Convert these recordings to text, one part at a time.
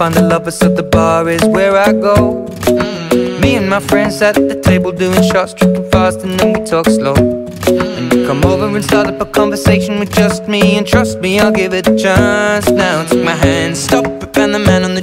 find a lover, so the bar is where I go. Mm. Me and my friends at the table doing shots, tripping fast, and then we talk slow. Mm. And you come over and start up a conversation with just me, and trust me, I'll give it a chance. Now take my hand, stop it, and the man on the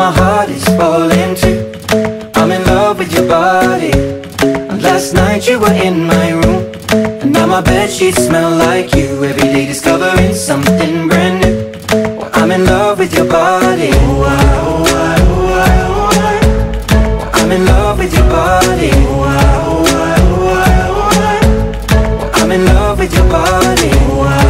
My heart is falling too. I'm in love with your body. And last night you were in my room. And now my bed sheets smell like you. Every day discovering something brand new. Well, I'm in love with your body. Oh, I, oh, I, oh, I, oh, I. I'm in love with your body. Oh, I, oh, I, oh, I, oh, I. I'm in love with your body. Oh, I,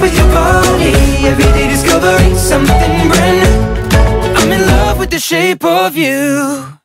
with your body. Every day discovering something brand new. I'm in love with the shape of you.